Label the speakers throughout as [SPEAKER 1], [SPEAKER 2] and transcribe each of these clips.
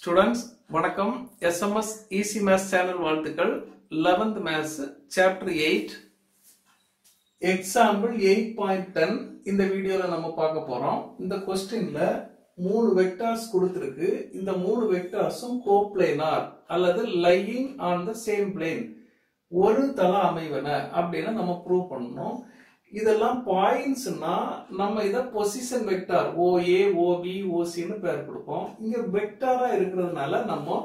[SPEAKER 1] Students வணக்கம். SMS easy maths channel வாழ்த்துக்கள். 11th maths chapter eight example eight point ten இந்த வீடியோல நம்ம பார்க்க போறோம். இந்த கொஸ்டின்ல மூணு வெக்டார்ஸ் கொடுத்துருக்கு. இந்த மூணு வெக்டார்ஸும் கோப்ளேனார் அல்லது lying on the same plane ஒரு தள அமைவன அப்படின்னு நம்ம ப்ரூவ் பண்ணணும். இதெல்லாம் பாயிண்ட்ஸ்னா நம்ம இத பொசிஷன் வெக்டார் ஓஏ ஓபி ஓசின்னு பேர் கொடுப்போம். இங்க வெக்டாரா இருக்கிறதுனால நம்ம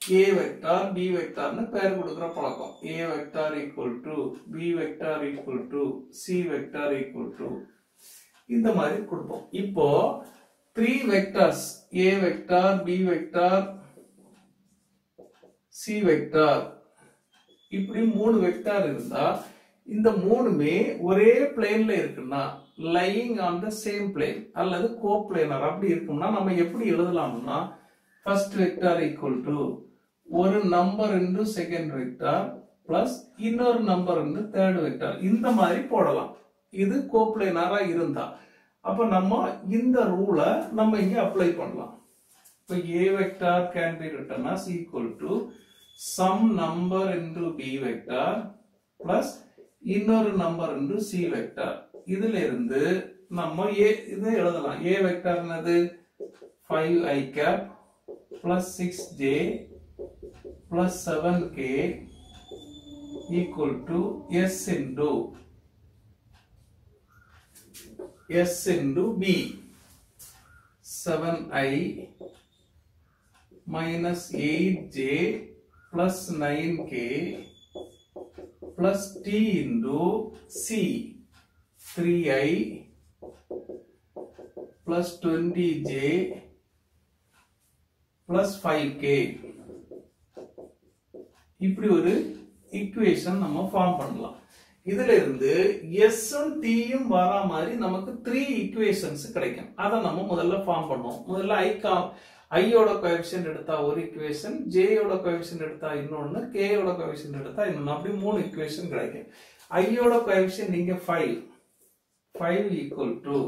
[SPEAKER 1] ஏ வெக்டார் பி வெக்டார்னு பேர் கொடுக்குற பழக்கம். A vector equal to B vector equal to C vector equal to இந்த மாதிரி கொடுப்போம். இப்போ three vectors A vector B vector C vector இப்படி மூணு வெக்டார் இருந்தா இந்த மூணுமே ஒரே பிளேன்ல இருக்குன்னா lying on the same plane அல்லது கோ பிளேனர் அப்படி இருக்கும்னா நம்ம எப்படி எழுதலாம்னா ஃபர்ஸ்ட் வெக்டார் ஈக்குவல் டு ஒரு number into second vector plus இன்னொரு நம்பர் இன்டு தேர்ட் வெக்டார் இந்த மாதிரி போடலாம். இது கோப்ளேனரா இருந்தா. அப்ப நம்ம இந்த ரூலை நம்ம இங்க அப்ளை பண்ணலாம். இப்போ A vector can be written as equal to sum number into B vector plus இன்னொரு நம்பர் என்று சி வெக்டர் இதுல இருந்து நம்ம ஏ இதை எழுதலாம் ஏ வெக்டர் என்னது five i cap plus six j plus seven k equal to s into s into b seven i minus eight j plus nine k plus t into c. 3i plus 20j plus 5k இப்படி ஒரு equation நம்ம form பண்ணலாம். இதுல இருந்து S டியும் வரா மாதிரி நமக்கு three equations கிடைக்கும். அதை நம்ம முதல்ல ஃபார்ம் பண்ணுவோம். முதல்ல ஐ கா ஐயோட கோஎஃபிஷியன்ட் எடுத்தா ஒரு இக்குவேஷன் ஜேயோட கோஎஃபிஷியன்ட் எடுத்தா இன்னொன்னு கேயோட கோஎஃபிஷியன்ட் எடுத்தா இன்னொன்னு. அப்படி மூணு ஈக்குவேஷன் கிடைக்கும். ஐயோட கோஎஃபிஷியன்ட் நீங்க five five equal to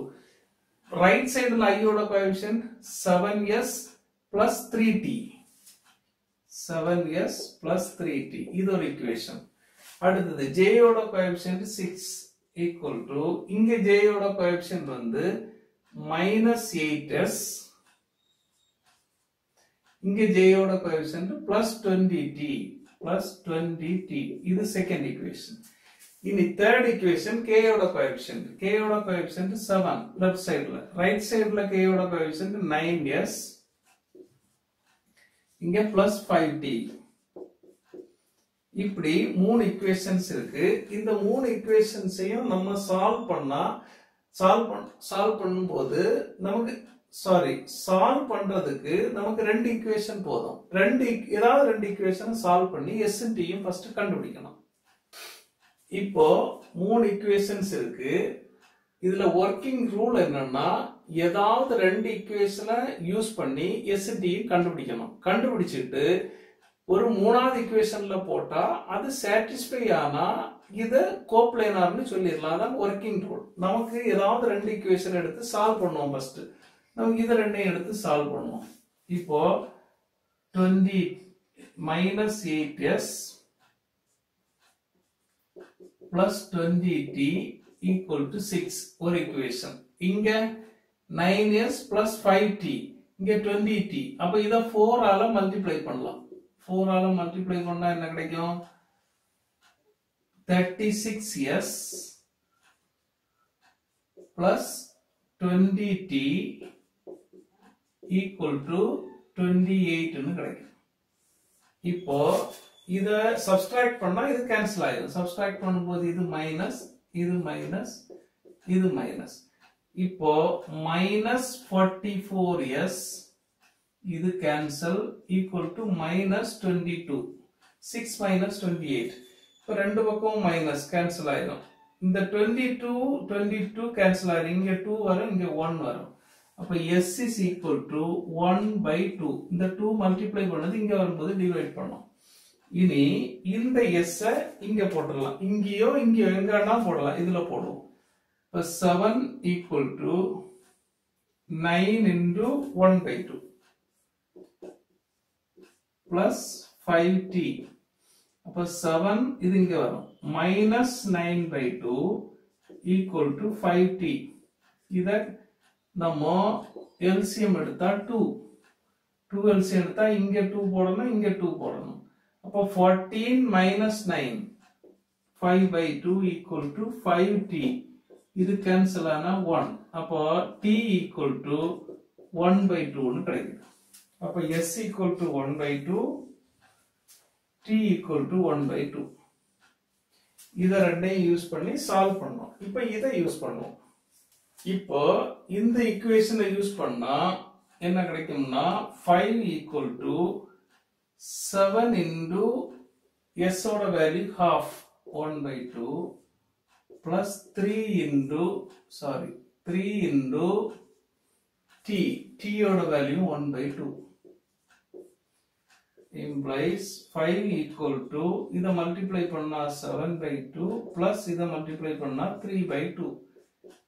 [SPEAKER 1] right சைடுல ஐயோட coefficient seven s plus three t seven s plus three t இது ஒரு ஈக்குவேஷன் அடுத்தது ஜேயோட கோஎஃபிஷியன்ட் சிக்ஸ் ஈக்குவல் டு இங்க ஜேயோட கோஎஃபிஷியன்ட் வந்து மைனஸ் எயிட் எஸ் இங்க ஜேயோட coefficient plus twenty t plus twenty t இது செகண்ட் ஈக்குவேஷன் இனி தேர்ட் ஈக்குவேஷன் கேயோட கோஎஃபிஷியன்ட் கேயோட கோஎஃபிஷியன்ட் செவன் லெஃப்ட் சைடுல ரைட் சைடுல கேயோட கோஎஃபிஷியன்ட் நைன் எஸ் இங்க பிளஸ் ஃபைவ் டி இப்படி மூணு ஈக்குவேஷன்ஸ் இருக்கு. இந்த மூணு ஈக்குவேஷன்ஸையும் நம்ம சால்வ் பண்ணா சால்வ் பண்ண சால்வ் பண்ணும்போது நமக்கு சாரி சால்வ் பண்றதுக்கு நமக்கு ரெண்டு ஈக்குவேஷன் போதும். ரெண்டு ஏதாவது ரெண்டு ஈக்குவேஷனை சால்வ் பண்ணி எஸ் டியும் ஃபர்ஸ்ட் கண்டுபிடிக்கணும். இப்போ மூணு ஈக்குவேஷன்ஸ் இருக்கு. இதுல ஒர்க்கிங் ரூல் என்னன்னா ஏதாவது ரெண்டு ஈக்குவேஷனை யூஸ் பண்ணி எஸ் கண்டுபிடிக்கணும். கண்டுபிடிச்சிட்டு ஒரு மூணாவது ஈக்குவேஷன்ல போட்டா அது சாட்டிஸ்ஃபை ஆனா இது கோப்ளைனார்னு சொல்லிடலாம். அதான் ஒர்க்கிங் ரூல் நமக்கு ஏதாவது ரெண்டு ஈக்குவேஷன் எடுத்து சால்வ் பண்ணுவோம் ஃபர்ஸ்ட் நமக்கு இதை ரெண்டையும் எடுத்து சால்வ் பண்ணுவோம். இப்போ twenty minus eight s plus twenty t equal to six ஒரு இக்குவேஷன் இங்க nine s plus five t இங்க டுவெண்ட்டி டி அப்ப இதை ஃபோர் ஆல மல்டிப்ளை பண்ணலாம். ஃபோர் ஆல மல்டிப்ளை பண்ணா என்ன கிடைக்கும்? Thirty six s plus twenty t equal to twenty எயிட்னு கிடைக்கும். இப்போ இதை சப்ஸ்ட்ராக்ட் பண்ணா இது கேன்சல் ஆயிடும் சப்ஸ்ட்ராக்ட் பண்ணும்போது இது மைனஸ் இது மைனஸ் இது மைனஸ் இப்போ மைனஸ் ஃபார்ட்டி ஃபோர் எஸ் இது cancel equal to minus twenty two six minus twenty eight இப்போ ரெண்டு பக்கம் மைனஸ் கேன்சல் ஆயிடும் இந்த twenty two twenty two cancel ஆயிடும் இங்கே டூ வரும் இங்கே ஒன் வரும். அப்ப s is equal to one by two இந்த டூ மல்டிப்ளை பண்ணது இங்க வரும்போது டிவைட் பண்ணோம். இனி இந்த எஸ் இங்க போட்டுடலாம். இங்கேயோ இங்கேயோ எங்க போடலாம். இதுல போடுவோம். இப்ப seven equal to nine into one by two plus five t அப்போ செவன் இது இங்க வரும். Minus nine by two equal to five t இதை நம்ம எல்சிஎம் எடுத்தா டூ டூ எல்சிஎம் எடுத்தா இங்க டூ போடணும் இங்க டூ போடணும். அப்போ fourteen minus nine five by two equal to five t இது கேன்சல் ஆனா ஒன் அப்போ t equal to one by டூன்னு கிடைக்குது. அப்போ s equal to one by two t equal to one by two இதை ரெண்டையும் யூஸ் பண்ணி சால்வ் பண்ணோம் இப்போ இதை யூஸ் பண்ணுவோம். இப்போ இந்த ஈக்குவேஷனை யூஸ் பண்ணா என்ன கிடைக்கும்னா five equal to seven into s ஓட value half one by two plus three into sorry three into t டியோட value one by two implies 5 equal to இதை மல்டிப்ளை பண்ணா 7 by 2 plus இதை மல்டிப்ளை பண்ணா 3 by 2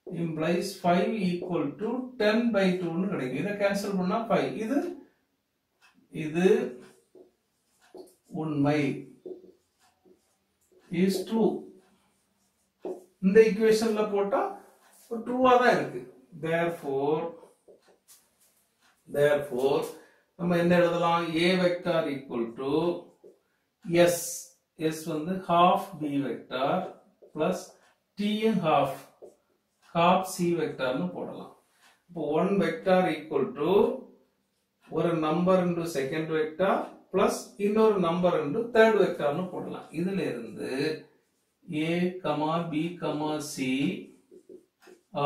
[SPEAKER 1] implies 5 equal to 10 by 2 னு கிடைக்கும். இதை cancel பண்ணா 5 இது இது உண்மை is true இந்த equationல போட்டா ட்ரூவா தான் இருக்கு. Therefore therefore நம்ம என்ன எழுதலாம்? A vector equal to s. S வந்து half b vector plus t half cap C வெக்டார்னு போடலாம். இப்போ ஒன் வெக்டார் ஈக்குவல் டு ஒரு number into second vector plus இன்னொரு நம்பர் இன்டு தேர்ட் வெக்டார்னு போடலாம். இதுல இருந்து a comma B comma C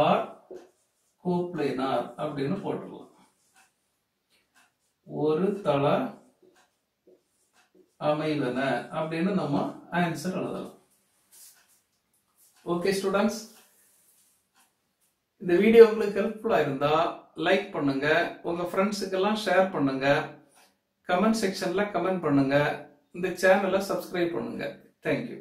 [SPEAKER 1] are coplanar அப்படின்னு போட்டுடலாம். ஒரு தள அமைவன அப்படின்னு நம்ம ஆன்சர் எழுதலாம். ஓகே ஸ்டூடெண்ட்ஸ் இந்த வீடியோ உங்களுக்கு ஹெல்ப்ஃபுல்லாக இருந்தால் லைக் பண்ணுங்க. உங்க ஃப்ரெண்ட்ஸுக்கெல்லாம் ஷேர் பண்ணுங்க. கமெண்ட் செக்ஷன்ல கமெண்ட் பண்ணுங்க. இந்த சேனலை சப்ஸ்கிரைப் பண்ணுங்க. தேங்க்யூ